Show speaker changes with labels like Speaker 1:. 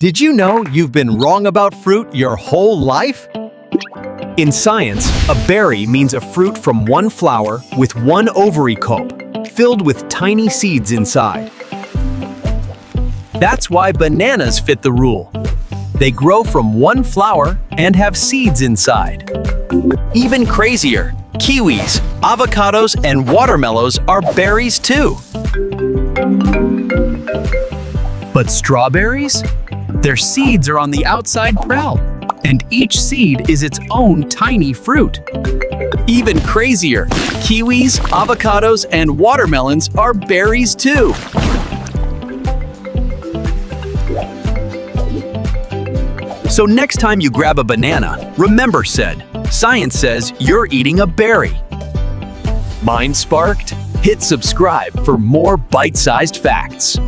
Speaker 1: Did you know you've been wrong about fruit your whole life?
Speaker 2: In science, a berry means a fruit from one flower with one ovary cope, filled with tiny seeds inside. That's why bananas fit the rule. They grow from one flower and have seeds inside. Even crazier, kiwis, avocados, and watermelons are berries too. But strawberries? Their seeds are on the outside shell, and each seed is its own tiny fruit. Even crazier, kiwis, avocados, and watermelons are berries too. So next time you grab a banana, remember said, science says you're eating a berry. Mind sparked? Hit subscribe for more bite-sized facts.